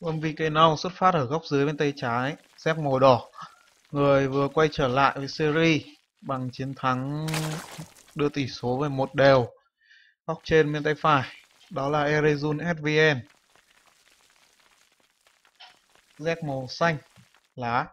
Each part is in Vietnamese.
Vâng, VK Now xuất phát ở góc dưới bên tay trái, dép màu đỏ. Người vừa quay trở lại với series bằng chiến thắng đưa tỷ số về một đều. Góc trên bên tay phải, đó là Erezun SVN. Dép màu xanh, lá.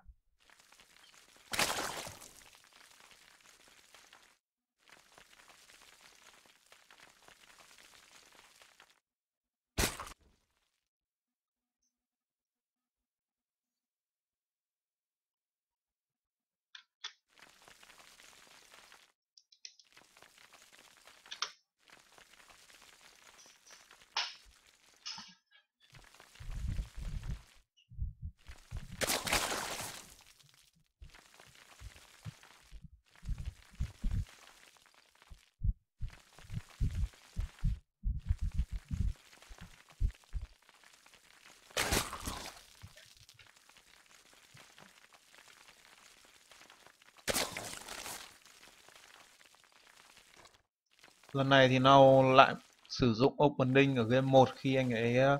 Lần này thì Nau lại sử dụng opening ở game 1 khi anh ấy ờ,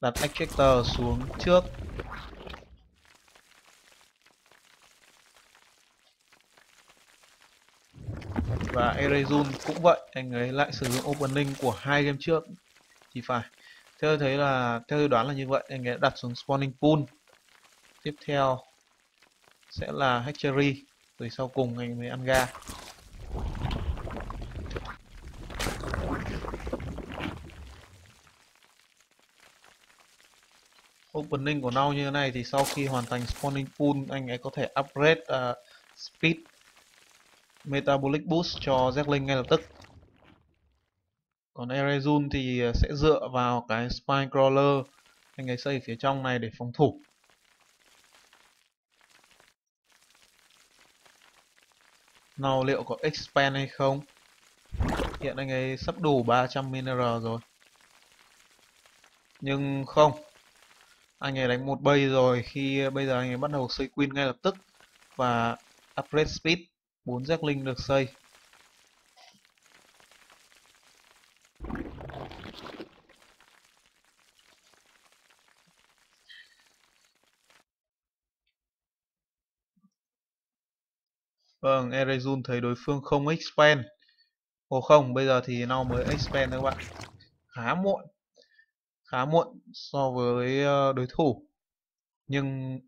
đặt extractor xuống trước. Và Erezun cũng vậy, anh ấy lại sử dụng opening của hai game trước. Thì phải, theo tôi thấy là, theo tôi đoán là như vậy, anh ấy đặt xuống spawning pool. Tiếp theo sẽ là hatchery, rồi sau cùng anh mới ăn ga. Opening của Now như thế này thì sau khi hoàn thành spawning pool anh ấy có thể upgrade uh, speed metabolic boost cho Zerling ngay lập tức. Còn Erezun thì à, sẽ dựa vào cái spine crawler anh ấy xây phía trong này để phòng thủ. Nào liệu có expand hay không? Hiện anh ấy sắp đủ 300 mineral rồi. Nhưng không anh ấy đánh một bay rồi khi ờ, bây giờ anh ấy bắt đầu xây queen ngay lập tức. Và upgrade speed 4 linh được xây. Vâng, Erezun thấy đối phương không expand. Ồ không, bây giờ thì nó mới expand các bạn. Khá muộn khá muộn so với ờ, đối thủ. Nhưng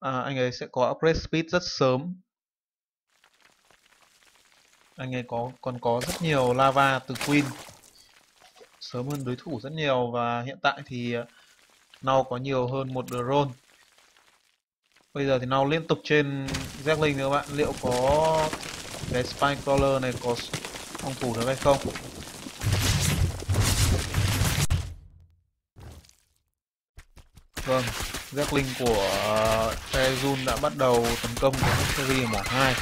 à, anh ấy sẽ có upgrade speed rất sớm. Anh ấy có còn có rất nhiều lava từ queen. Sớm hơn đối thủ rất nhiều và hiện tại thì ờ, Nau có nhiều hơn một drone. Bây giờ thì Nau liên tục trên zeppelin các bạn. Liệu có cái spine crawler này có phòng thủ được hay không? Vâng, Gatling của ờ, Sejun đã bắt đầu tấn công của series ở mỏ 2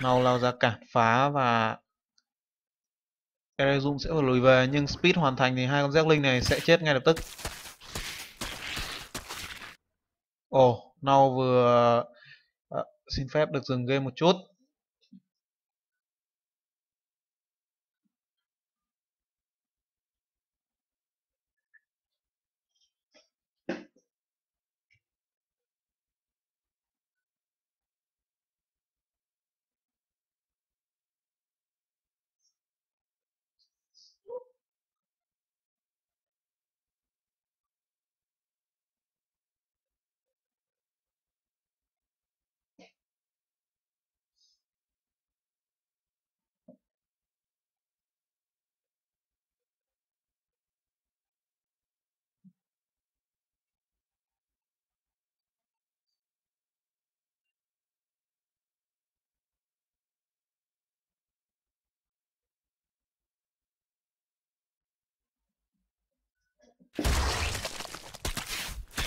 Mau lao ra cản phá và Erezum sẽ phải lùi về nhưng speed hoàn thành thì hai con Gatling này sẽ chết ngay lập tức. Ồ, oh, Nau vừa uh, xin phép được dừng game một chút.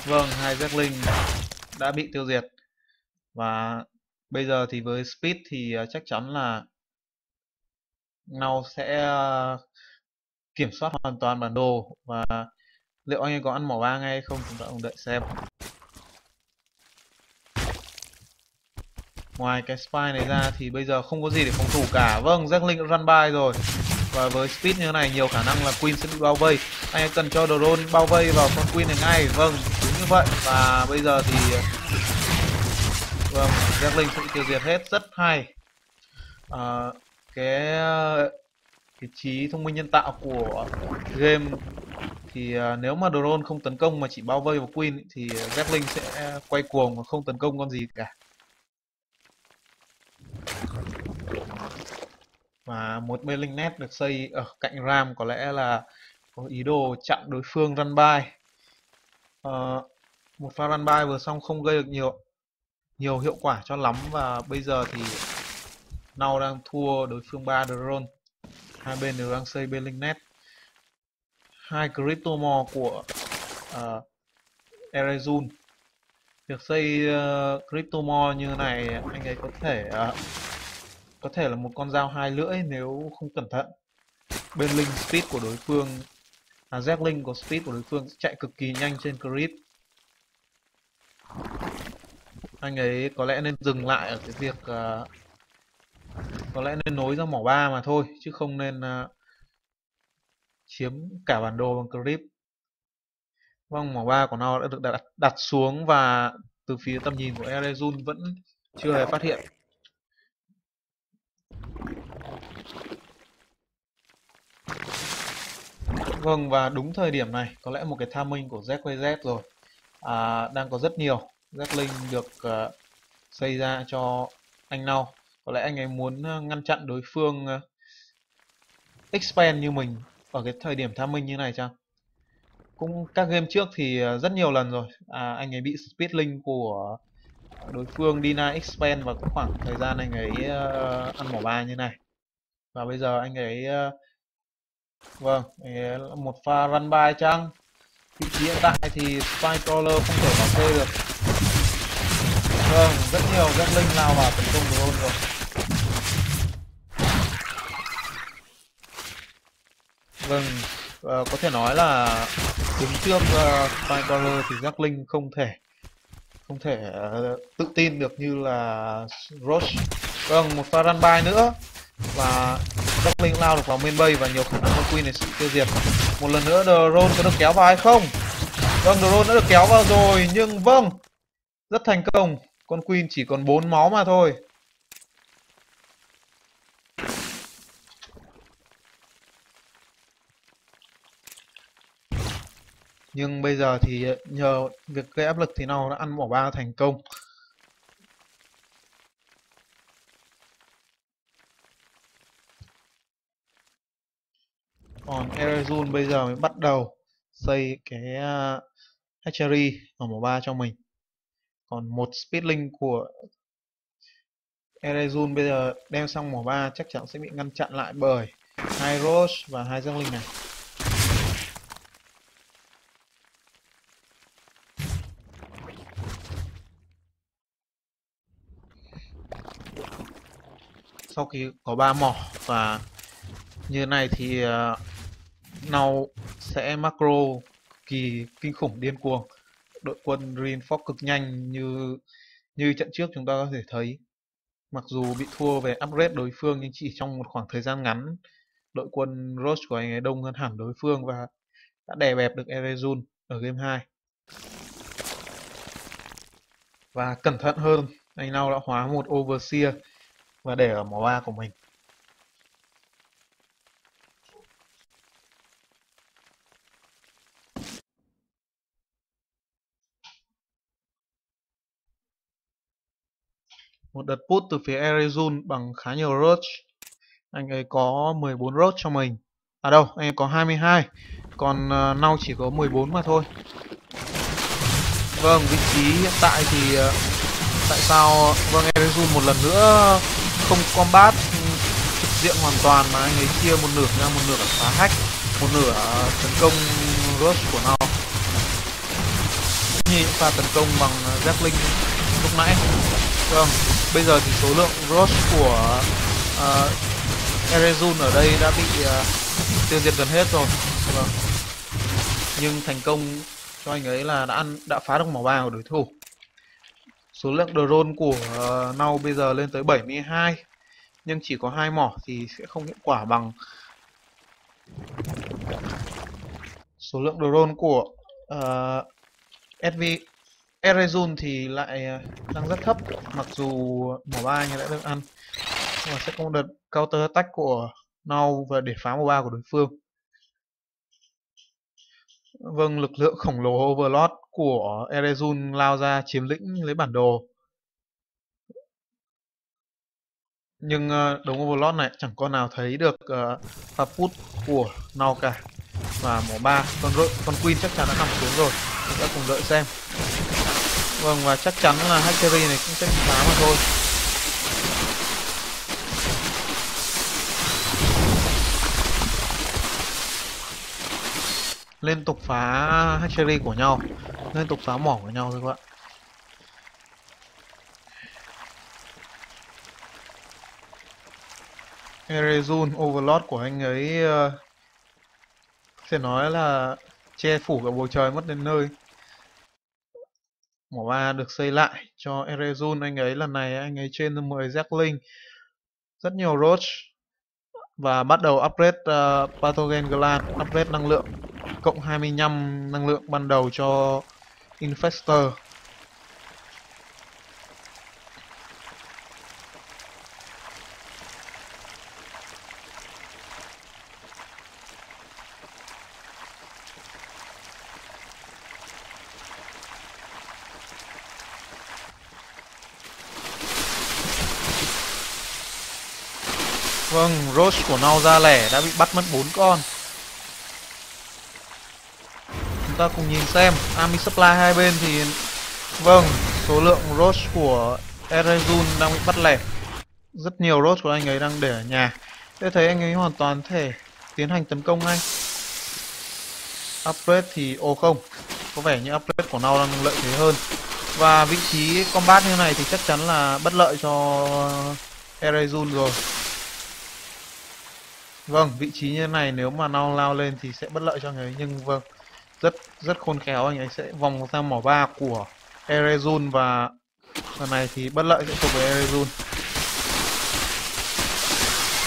Vâng, hai Zerling đã bị tiêu diệt. Và bây giờ thì với Speed thì à, chắc chắn là Now sẽ à, kiểm soát hoàn toàn bản đồ và liệu anh ấy có ăn mỏ ba ngay hay không chúng ta cùng đợi xem. Ngoài cái spy này ra thì bây giờ không có gì để phòng thủ cả. Vâng, Zerling run by rồi. và với speed như thế này nhiều khả năng là queen sẽ bị bao vây anh ấy cần cho drone bao vây vào con queen này ngay vâng như vậy. Và bây giờ thì vâng Gatling sẽ bị tiêu diệt hết. Rất hay. À, cái cái trí thông minh nhân tạo của game thì uh, nếu mà drone không tấn công mà chỉ bao vây vào queen thì Gatling sẽ quay cuồng và không tấn công con gì cả. Và một bên linh net được xây ở cạnh ram có lẽ là có ý đồ chặn đối phương run by uh, một pha run by vừa xong không gây được nhiều nhiều hiệu quả cho lắm và bây giờ thì Now đang thua đối phương 3 drone. Hai bên đều đang xây bên linh net. Hai crypto mò của uh, Erezun. Việc xây uh, crypto mò như này anh ấy có thể uh, có thể là một con dao hai lưỡi nếu không cẩn thận. Bên linh speed của đối phương là z có của speed của đối phương chạy cực kỳ nhanh trên crit anh ấy có lẽ nên dừng lại ở cái việc uh, có lẽ nên nối ra mỏ ba mà thôi chứ không nên uh, chiếm cả bản đồ bằng clip vâng mỏ ba của nó đã được đặt, đặt xuống và từ phía tầm nhìn của Erezun vẫn chưa hề phát hiện. Vâng và đúng thời điểm này có lẽ một cái tham minh của ZQZ rồi. À, đang có rất nhiều Zlink được uh, xây ra cho anh nào có lẽ anh ấy muốn ờ, ngăn chặn đối phương uh, expand như mình ở cái thời điểm tham minh như này chăng? Cũng các game trước thì uh, rất nhiều lần rồi. À, anh ấy bị speed link của đối phương Dina expand và khoảng thời gian anh ấy uh, ăn mỏ ba như này. Và bây giờ anh ấy uh, vâng một pha run by chăng? Vị trí hiện tại thì Spycrawler không thể bảo kê được. Vâng rất nhiều jet linh lao vào tấn công drone rồi. Vâng uh, có thể nói là đứng trước ờ, uh, Spycrawler thì jet linh không thể không thể uh, tự tin được như là Roche vâng một pha run by nữa và Duckling lao được vào main bay và nhiều khả năng con Queen này sẽ tiêu diệt. Một lần nữa drone có được kéo vào hay không? Vâng drone đã được kéo vào rồi, nhưng vâng rất thành công. Con Queen chỉ còn 4 máu mà thôi. Nhưng bây giờ thì, nhờ việc gây áp lực thì nào đã ăn bỏ ba thành công. Còn bây giờ mới bắt đầu xây cái uh, hatchery ở màu ba cho mình. Còn một speedlink của Erezun bây giờ đem sang mỏ ba chắc chắn sẽ bị ngăn chặn lại bởi hai Roche và hai dương linh này. Sau khi có ba mỏ và như này thì à, Now sẽ macro kỳ kinh khủng điên cuồng. Đội quân reinforce cực nhanh như như trận trước chúng ta có thể thấy. Mặc dù bị thua về upgrade đối phương nhưng chỉ trong một khoảng thời gian ngắn, đội quân Roche của anh ấy đông hơn hẳn đối phương và đã đè bẹp được Erezun ở game 2 và cẩn thận hơn, anh nào đã hóa một Overseer và để ở mỏ ba của mình. Một đợt put từ phía Arizona bằng khá nhiều roach anh ấy có 14 roach cho mình. À đâu anh ấy có 22 còn uh, Nau chỉ có 14 mà thôi. Vâng vị trí hiện tại thì uh, tại sao ờ, vâng Arizona một lần nữa không combat ừ, trực diện hoàn toàn mà anh ấy chia một nửa ra một nửa phá hack một nửa tấn công rush của Nau. Như pha tấn công bằng Gatling lúc nãy. Vâng bây giờ thì số lượng rush của ờ, uh, Erezun ở đây đã bị uh, tiêu diệt gần hết rồi. Vâng. nhưng thành công cho anh ấy là đã ăn đã phá được mỏ vàng của đối thủ. Số lượng drone của uh, Nau bây giờ lên tới 72 nhưng chỉ có hai mỏ thì sẽ không hiệu quả bằng số lượng drone của uh, SV Erezun thì lại à, đang rất thấp mặc dù mỏ ba anh đã được ăn. Và sẽ không được đợt counter attack của Nau và để phá mỏ ba của đối phương. Vâng lực lượng khổng lồ Overlord của Erezun lao ra chiếm lĩnh lấy bản đồ. Nhưng à, đống Overlord này chẳng con nào thấy được à, uh, Paput của Nau cả. Và mỏ ba con con Queen chắc chắn đã nằm xuống rồi. Chúng ta cùng đợi xem. Vâng và chắc chắn là Hatchery này cũng sẽ bị phá mà thôi. Liên tục phá Hatchery của nhau. Liên tục phá mỏ của nhau thôi các bạn. Erezun Overlord của anh ấy uh, sẽ nói là che phủ cả bầu trời mất đến nơi. Mỏ ba được xây lại cho Erezun anh ấy lần này anh ấy trên 10 Zekling rất nhiều Roach và bắt đầu upgrade ờ, uh, Pathogen Gland upgrade năng lượng cộng 25 năng lượng ban đầu cho Infester. Vâng, Roche của Nau ra lẻ đã bị bắt mất bốn con. Chúng ta cùng nhìn xem, Army Supply hai bên thì... Vâng, số lượng Roche của Erezun đang bị bắt lẻ. Rất nhiều Roche của anh ấy đang để ở nhà. Thế thấy anh ấy hoàn toàn thể tiến hành tấn công ngay. Upgrade thì ô không. Có vẻ như upgrade của Nau đang lợi thế hơn. Và vị trí combat như này thì chắc chắn là bất lợi cho Erezun rồi. Vâng, vị trí như này nếu mà nó lao lên thì sẽ bất lợi cho anh ấy nhưng vâng, rất rất khôn khéo anh ấy sẽ vòng ra mỏ ba của Erezun và lần này thì bất lợi sẽ thuộc về Erezun.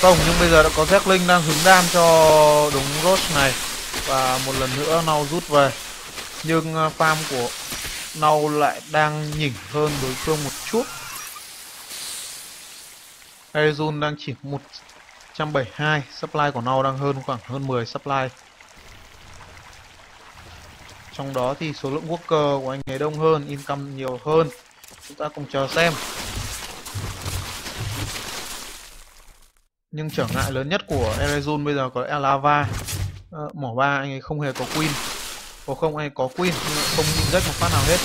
Không, nhưng bây giờ đã có Zerkling đang hứng đam cho đúng Roche này và một lần nữa Nau rút về. Nhưng à, farm của Nau lại đang nhỉnh hơn đối phương một chút. Erezun đang chỉ một 172 supply của nó đang hơn khoảng hơn 10 supply. Trong đó thì số lượng worker của anh ấy đông hơn income nhiều hơn. Chúng ta cùng chờ xem. Nhưng trở ngại lớn nhất của Erezun bây giờ có lẽ là lava à, ờ, mỏ ba anh ấy không hề có queen. Có không anh ấy có queen nhưng không rách một phát nào hết.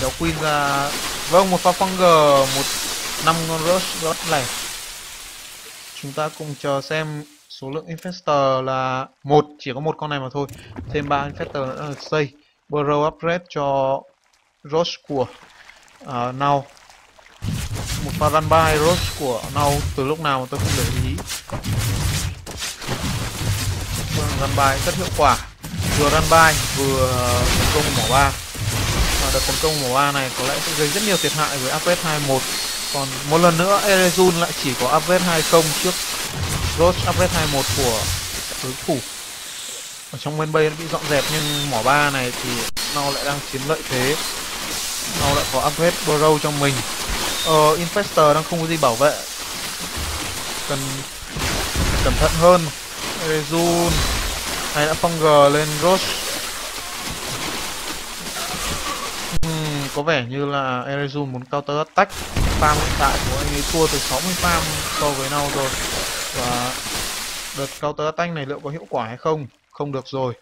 Kéo queen ra. Vâng một pha funger một năm con rush rất lẻ chúng ta cùng chờ xem số lượng infester là một chỉ có một con này mà thôi. Thêm ba infester nữa được xây. Bro upgrade cho Roche của uh, Now. Một pha run by Roche của Now từ lúc nào mà tôi không để ý. Run by rất hiệu quả. Vừa run by vừa tấn công mỏ ba. Và đợt tấn công mỏ ba này có lẽ sẽ gây rất nhiều thiệt hại với upgrade 21 còn một lần nữa Erezun lại chỉ có upgrade 20 trước Roach upgrade 21 của đối thủ. Ở trong bên bay nó bị dọn dẹp nhưng mỏ ba này thì nó lại đang chiếm lợi thế. Nó lại có upgrade Burrow trong mình. Ờ, Infester đang không có gì bảo vệ. Cần cẩn thận hơn. Erezun hay đã phong g lên Roach. Có vẻ như là Erezun muốn counter attack. Farm hiện tại của anh ấy thua từ 60 farm so với nhau rồi. Và đợt counter attack này liệu có hiệu quả hay không? Không được rồi.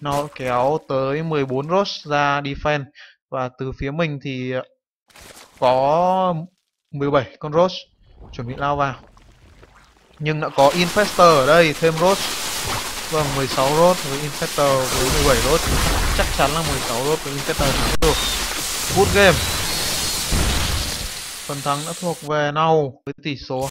Nó kéo tới 14 rosh ra defense. Và từ phía mình thì có 17 con rosh chuẩn bị lao vào. Nhưng đã có infester ở đây, thêm rosh vâng 16 rosh với infester với 17 rosh chắc chắn là 16 rosh với infester thắng được phút game. Phần thắng đã thuộc về Nau với tỷ số